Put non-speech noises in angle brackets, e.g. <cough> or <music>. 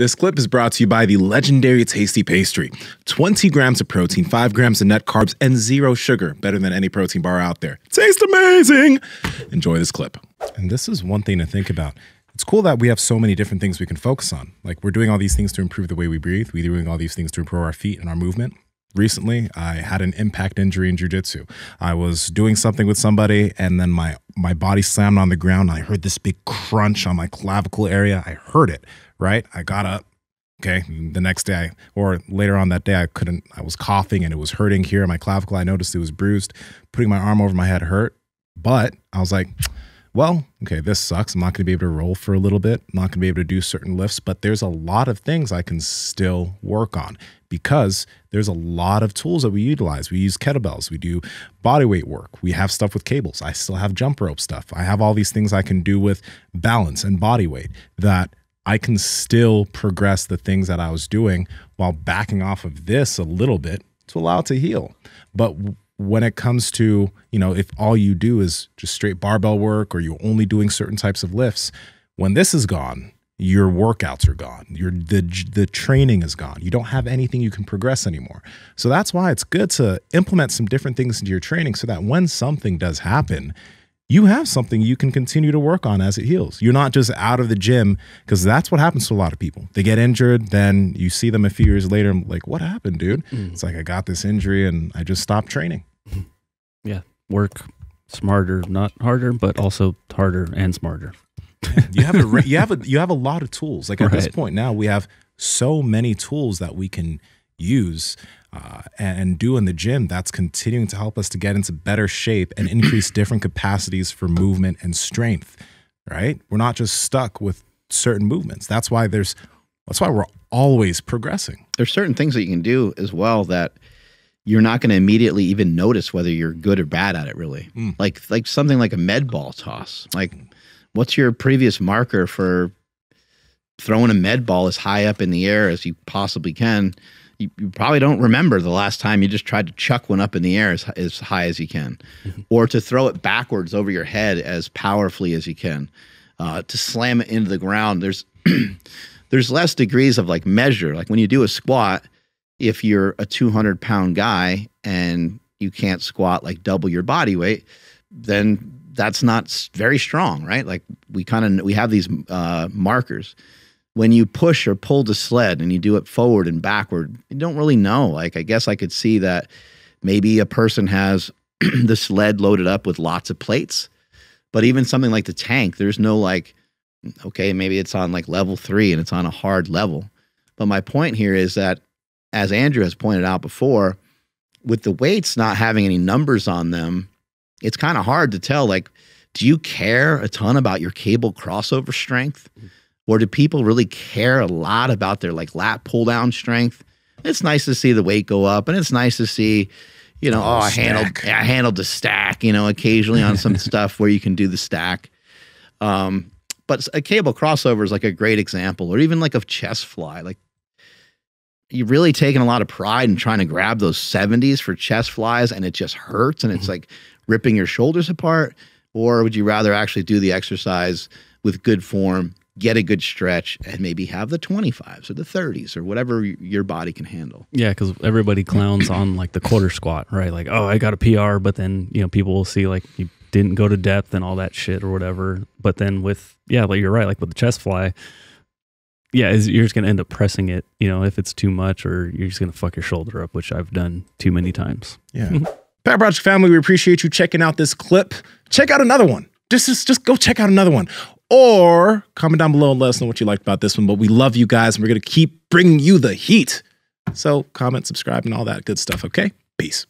This clip is brought to you by the legendary Tasty Pastry. 20 grams of protein, 5 grams of net carbs, and zero sugar. Better than any protein bar out there. Tastes amazing! Enjoy this clip. And this is one thing to think about. It's cool that we have so many different things we can focus on. Like, we're doing all these things to improve the way we breathe, we're doing all these things to improve our feet and our movement. Recently, I had an impact injury in jujitsu. I was doing something with somebody, and then my my body slammed on the ground. I heard this big crunch on my clavicle area. I heard it right? I got up. Okay. The next day or later on that day, I couldn't, I was coughing and it was hurting here in my clavicle. I noticed it was bruised. Putting my arm over my head hurt. But I was like, well, okay, this sucks. I'm not going to be able to roll for a little bit. I'm not going to be able to do certain lifts, but there's a lot of things I can still work on because there's a lot of tools that we utilize. We use kettlebells, we do body weight work, we have stuff with cables. I still have jump rope stuff. I have all these things I can do with balance and body weight that I can still progress the things that I was doing while backing off of this a little bit to allow it to heal. But when it comes to, you know, if all you do is just straight barbell work or you're only doing certain types of lifts, when this is gone, your workouts are gone. Your the the training is gone. You don't have anything you can progress anymore. So that's why it's good to implement some different things into your training so that when something does happen, you have something you can continue to work on as it heals. You're not just out of the gym because that's what happens to a lot of people. They get injured, then you see them a few years later, and like, what happened, dude? Mm. It's like I got this injury and I just stopped training. Yeah, work smarter, not harder, but also harder and smarter. you have a you have a <laughs> you have a lot of tools. Like at right. this point now, we have so many tools that we can use uh, and do in the gym that's continuing to help us to get into better shape and increase <clears throat> different capacities for movement and strength right we're not just stuck with certain movements that's why there's that's why we're always progressing there's certain things that you can do as well that you're not going to immediately even notice whether you're good or bad at it really mm. like like something like a med ball toss like what's your previous marker for throwing a med ball as high up in the air as you possibly can you, you, probably don't remember the last time you just tried to chuck one up in the air as, as high as you can, mm-hmm. <laughs> or to throw it backwards over your head as powerfully as you can, uh, to slam it into the ground. There's <clears throat> there's less degrees of like measure. Like when you do a squat, if you're a 200 pound guy and you can't squat like double your body weight, then that's not very strong, right? Like we kind of we have these uh, markers when you push or pull the sled and you do it forward and backward, you don't really know. Like, I guess I could see that maybe a person has <clears throat> the sled loaded up with lots of plates, but even something like the tank, there's no like, okay, maybe it's on like level three and it's on a hard level. But my point here is that, as Andrew has pointed out before, with the weights not having any numbers on them, it's kind of hard to tell. Like, do you care a ton about your cable crossover strength? Or do people really care a lot about their like lat pull down strength? It's nice to see the weight go up, and it's nice to see, you know, oh, oh I handled I handled the stack, you know, occasionally on some <laughs> stuff where you can do the stack. Um, but a cable crossover is like a great example, or even like a chest fly. Like you've really taken a lot of pride in trying to grab those 70s for chest flies, and it just hurts, and it's mm-hmm. like ripping your shoulders apart. Or would you rather actually do the exercise with good form get a good stretch and maybe have the 25s or the 30s or whatever your body can handle. Yeah, because everybody clowns on like the quarter squat, right? Like, oh, I got a PR, but then, you know, people will see like you didn't go to depth and all that shit or whatever. But then with, yeah, like you're right, like with the chest fly, yeah, you're just going to end up pressing it, you know, if it's too much or you're just going to fuck your shoulder up, which I've done too many times. Yeah. Mm-hmm. Power Project family, we appreciate you checking out this clip. Check out another one. Just, just, just go check out another one or comment down below and let us know what you liked about this one. But we love you guys and we're going to keep bringing you the heat. So comment, subscribe, and all that good stuff, okay? Peace.